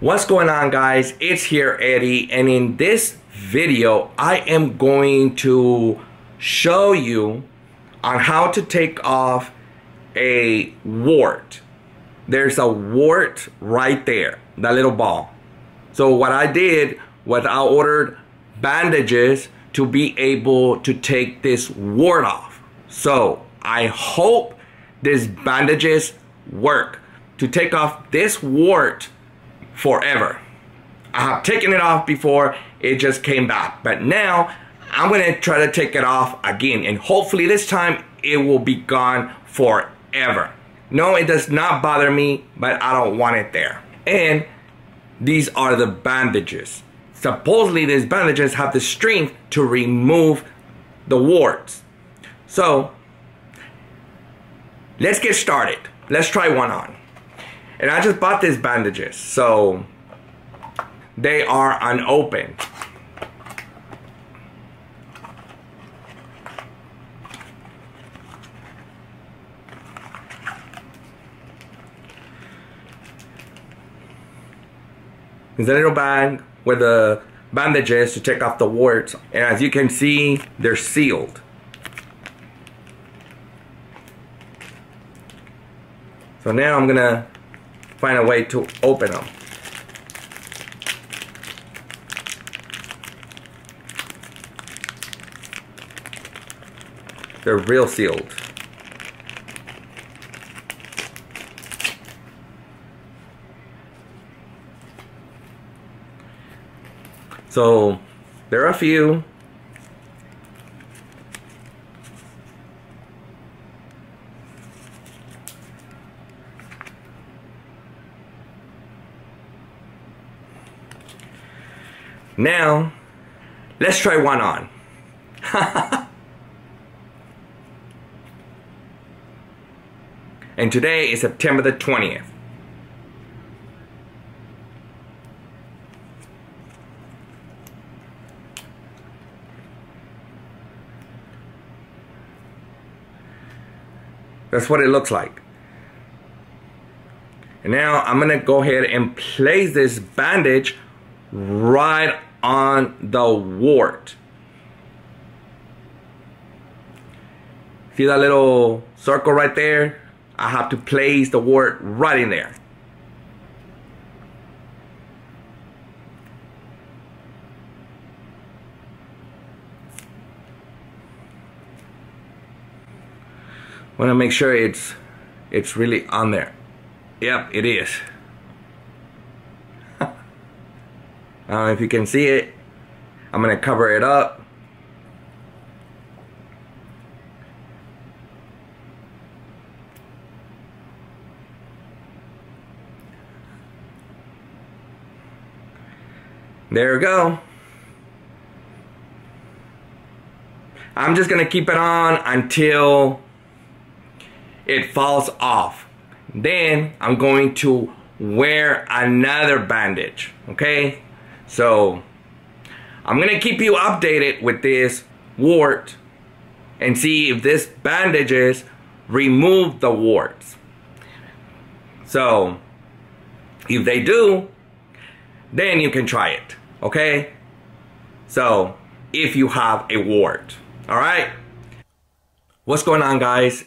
What's going on guys? It's here Eddie and in this video I am going to show you on how to take off a wart. There's a wart right there, that little ball. So what I did was I ordered bandages to be able to take this wart off. So I hope these bandages work to take off this wart forever. I have taken it off before, it just came back. But now I'm gonna try to take it off again and hopefully this time it will be gone forever. No, it does not bother me, but I don't want it there. And these are the bandages. Supposedly these bandages have the strength to remove the warts. So, let's get started. Let's try one on. And I just bought these bandages, so they are unopened. There's a little bag with the bandages to take off the warts. And as you can see, they're sealed. So now I'm gonna find a way to open them. They're real sealed. So there are a few Now, let's try one on. and today is September the 20th. That's what it looks like. And now I'm gonna go ahead and place this bandage right on the wart. See that little circle right there? I have to place the wart right in there. Want to make sure it's it's really on there. Yep, it is. Know if you can see it. I'm gonna cover it up. There we go. I'm just gonna keep it on until it falls off. Then I'm going to wear another bandage, okay? So I'm gonna keep you updated with this wart and see if this bandages remove the warts. So if they do, then you can try it, okay? So if you have a wart, all right? What's going on guys?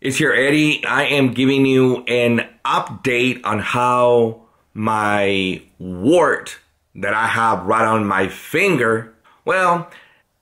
It's your Eddie. I am giving you an update on how my wart that I have right on my finger. Well,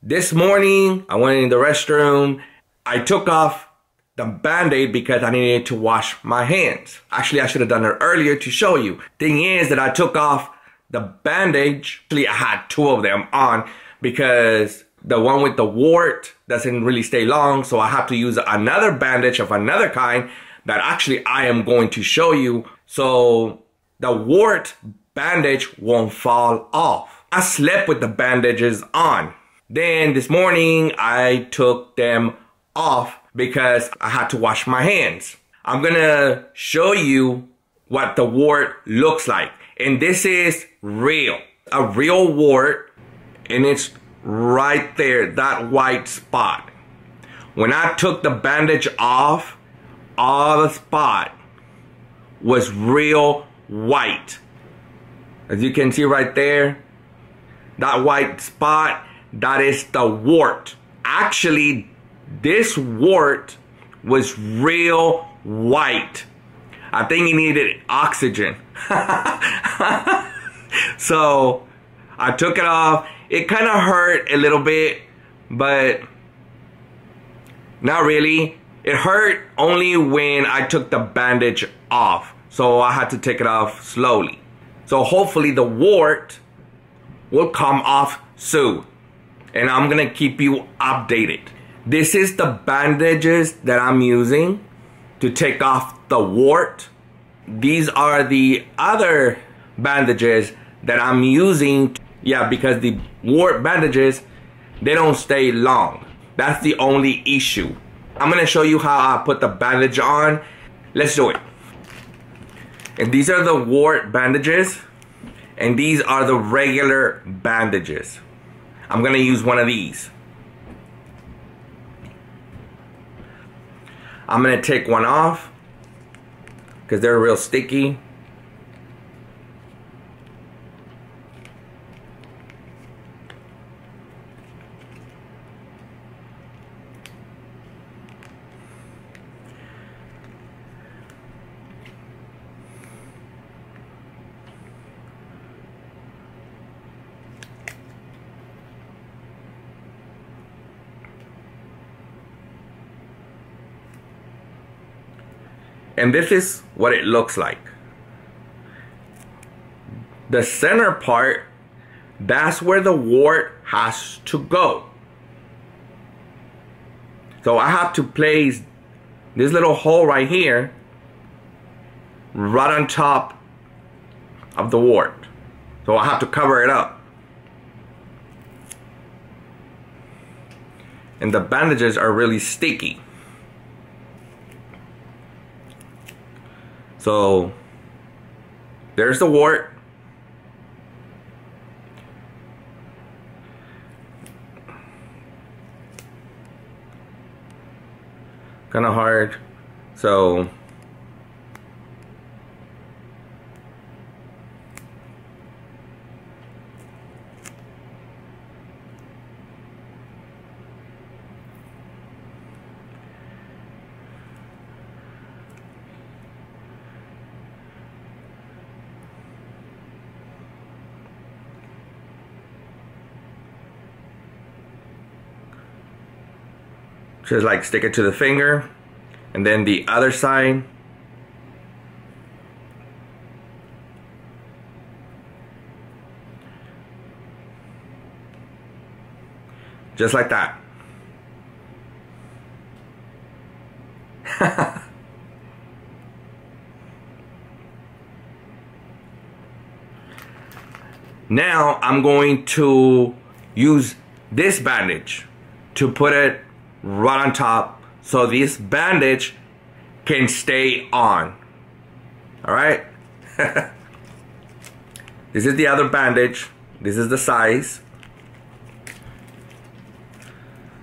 this morning I went in the restroom. I took off the band-aid because I needed to wash my hands. Actually, I should have done it earlier to show you. Thing is that I took off the bandage. Actually, I had two of them on because the one with the wart doesn't really stay long. So I have to use another bandage of another kind that actually I am going to show you. So the wart bandage won't fall off. I slept with the bandages on. Then this morning I took them off because I had to wash my hands. I'm gonna show you what the wart looks like. And this is real. A real wart and it's right there, that white spot. When I took the bandage off, all the spot was real white. As you can see right there, that white spot, that is the wart. Actually, this wart was real white. I think he needed oxygen. so I took it off. It kind of hurt a little bit, but not really. It hurt only when I took the bandage off. So I had to take it off slowly. So hopefully the wart will come off soon. And I'm gonna keep you updated. This is the bandages that I'm using to take off the wart. These are the other bandages that I'm using. Yeah, because the wart bandages, they don't stay long. That's the only issue. I'm gonna show you how I put the bandage on. Let's do it. And these are the wart bandages. And these are the regular bandages. I'm gonna use one of these. I'm gonna take one off because they're real sticky. And this is what it looks like. The center part, that's where the wart has to go. So I have to place this little hole right here right on top of the wart. So I have to cover it up. And the bandages are really sticky. So there's the wart. Kind of hard. So Just like stick it to the finger and then the other side. Just like that. now I'm going to use this bandage to put it right on top so this bandage can stay on. All right. this is the other bandage. This is the size.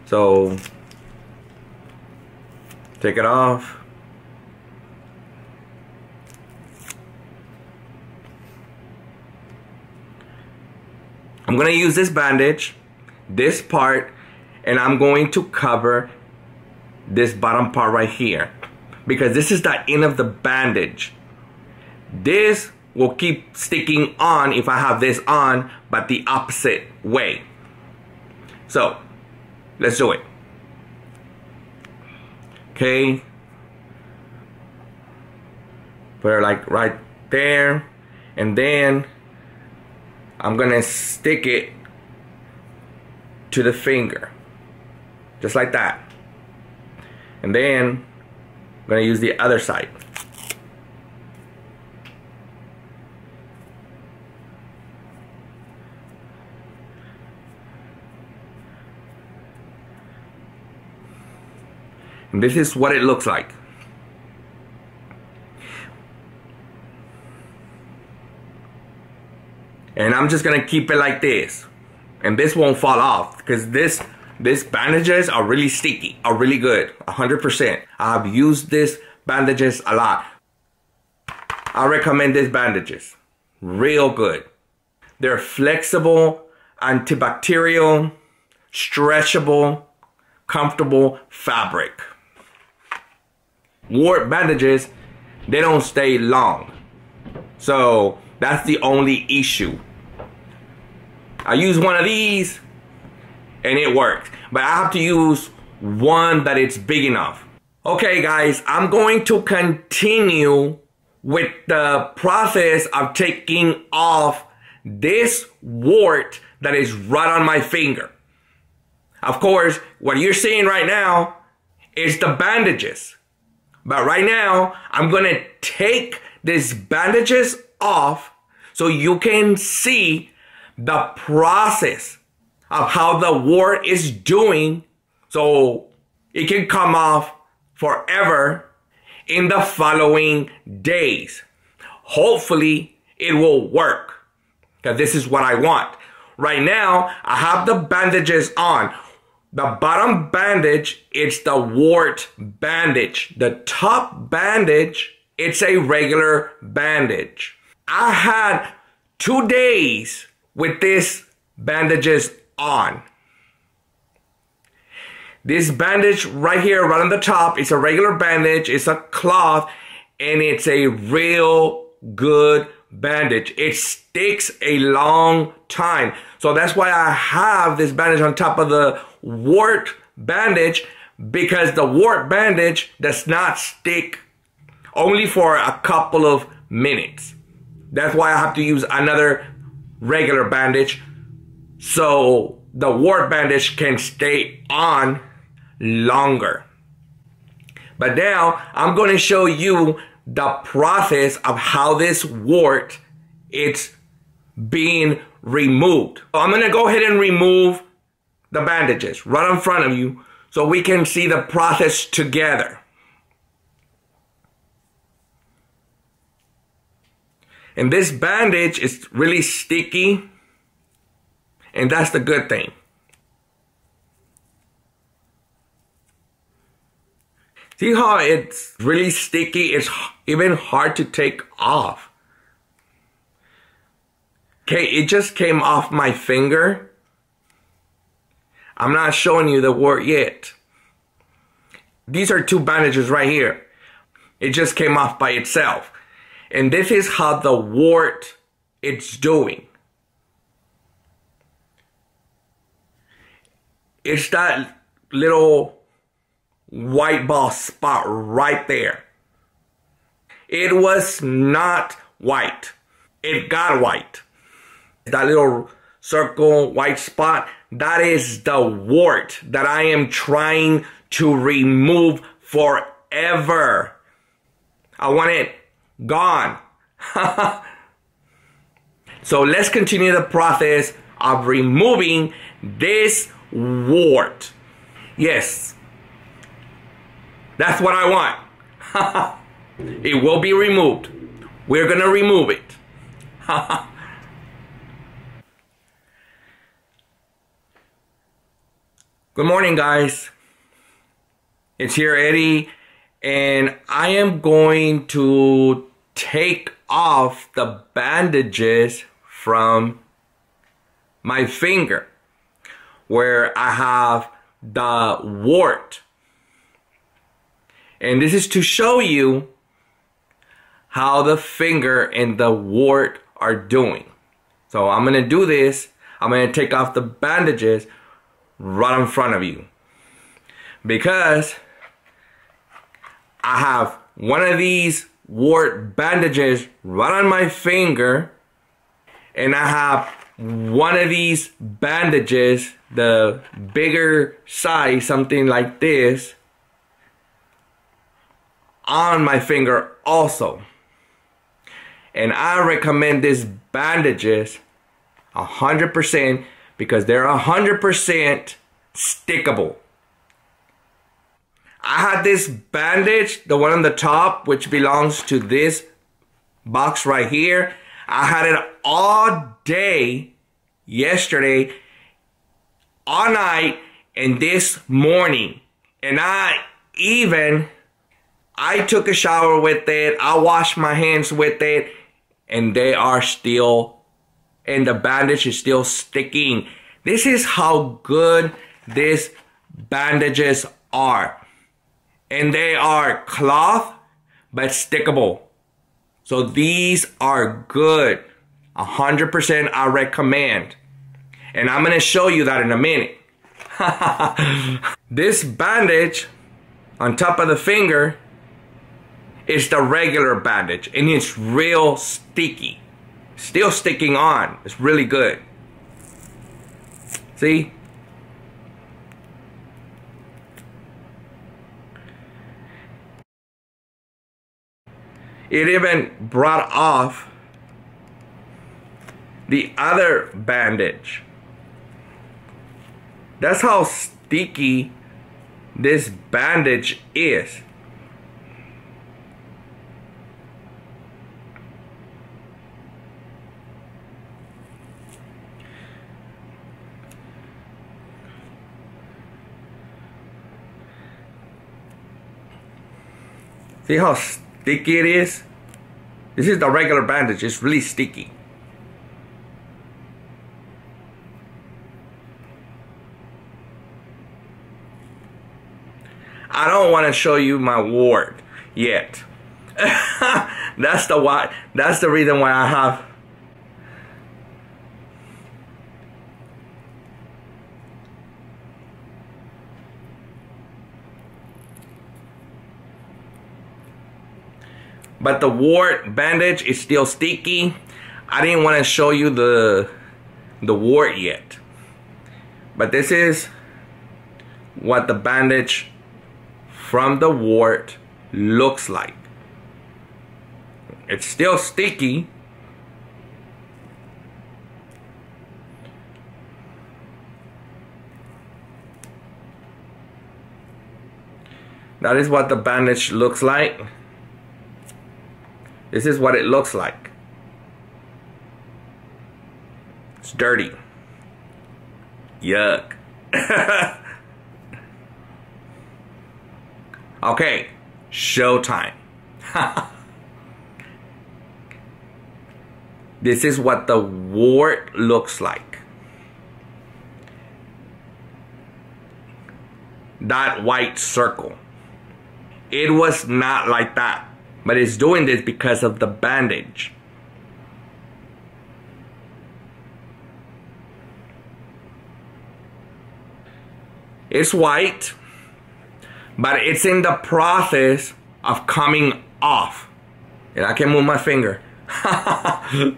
So take it off. I'm gonna use this bandage, this part, and I'm going to cover this bottom part right here because this is the end of the bandage. This will keep sticking on if I have this on, but the opposite way. So, let's do it. Okay. Put it like right there. And then I'm gonna stick it to the finger just like that. And then I'm gonna use the other side. And this is what it looks like. And I'm just gonna keep it like this. And this won't fall off because this these bandages are really sticky, are really good, 100%. I've used these bandages a lot. I recommend these bandages. Real good. They're flexible, antibacterial, stretchable, comfortable fabric. Wart bandages, they don't stay long. So that's the only issue. I use one of these and it works. But I have to use one that it's big enough. Okay guys, I'm going to continue with the process of taking off this wart that is right on my finger. Of course, what you're seeing right now is the bandages. But right now, I'm gonna take these bandages off so you can see the process of how the wart is doing so it can come off forever in the following days. Hopefully it will work because this is what I want. Right now, I have the bandages on. The bottom bandage, it's the wart bandage. The top bandage, it's a regular bandage. I had two days with this bandages on. This bandage right here, right on the top, is a regular bandage. It's a cloth and it's a real good bandage. It sticks a long time. So that's why I have this bandage on top of the wart bandage because the wart bandage does not stick only for a couple of minutes. That's why I have to use another regular bandage so the wart bandage can stay on longer. But now I'm going to show you the process of how this wart it's being removed. I'm going to go ahead and remove the bandages right in front of you so we can see the process together. And this bandage is really sticky and that's the good thing. See how it's really sticky? It's even hard to take off. Okay, it just came off my finger. I'm not showing you the wart yet. These are two bandages right here. It just came off by itself. And this is how the wart it's doing. It's that little white ball spot right there. It was not white. It got white. That little circle white spot, that is the wart that I am trying to remove forever. I want it gone. so let's continue the process of removing this wart. Yes, that's what I want. it will be removed. We're going to remove it. Good morning, guys. It's here, Eddie, and I am going to take off the bandages from my finger where I have the wart and this is to show you how the finger and the wart are doing. So I'm going to do this. I'm going to take off the bandages right in front of you. Because I have one of these wart bandages right on my finger. And I have one of these bandages, the bigger size, something like this, on my finger also. And I recommend these bandages 100% because they're 100% stickable. I had this bandage, the one on the top, which belongs to this box right here. I had it all day yesterday, all night, and this morning. And I even I took a shower with it. I washed my hands with it and they are still and the bandage is still sticking. This is how good these bandages are. And they are cloth, but stickable. So these are good. 100% I recommend. And I'm gonna show you that in a minute. this bandage on top of the finger is the regular bandage and it's real sticky. Still sticking on. It's really good. See? It even brought off the other bandage. That's how sticky this bandage is. See how sticky it is? This is the regular bandage, it's really sticky. I don't want to show you my ward yet. that's the why that's the reason why I have but the wart bandage is still sticky. I didn't want to show you the the wart yet. But this is what the bandage from the wart looks like. It's still sticky. That is what the bandage looks like. This is what it looks like. It's dirty. Yuck. okay, showtime. this is what the wart looks like. That white circle. It was not like that. But it's doing this because of the bandage. It's white, but it's in the process of coming off. And I can move my finger. I'm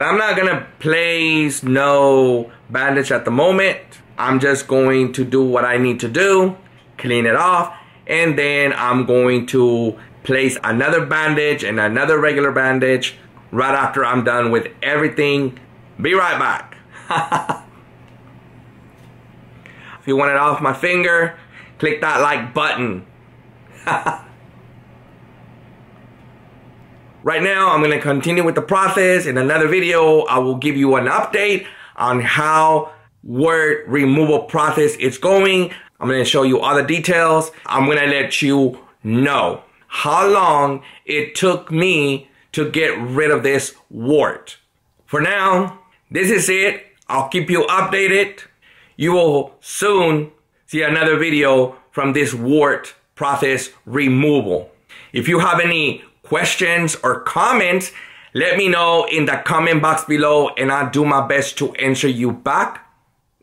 not gonna place no bandage at the moment. I'm just going to do what I need to do, clean it off, and then I'm going to place another bandage and another regular bandage right after I'm done with everything. Be right back. if you want it off my finger, click that like button. right now, I'm gonna continue with the process. In another video, I will give you an update on how wart removal process is going. I'm going to show you all the details. I'm going to let you know how long it took me to get rid of this wart. For now, this is it. I'll keep you updated. You will soon see another video from this wart process removal. If you have any questions or comments, let me know in the comment box below and I'll do my best to answer you back.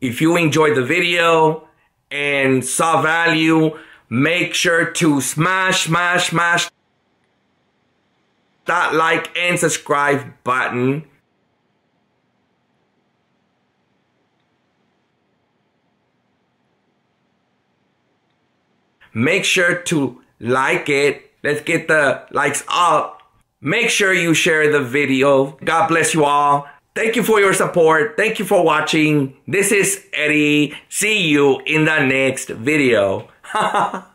If you enjoyed the video and saw value, make sure to smash, smash, smash that like and subscribe button. Make sure to like it. Let's get the likes up. Make sure you share the video. God bless you all. Thank you for your support. Thank you for watching. This is Eddie. See you in the next video.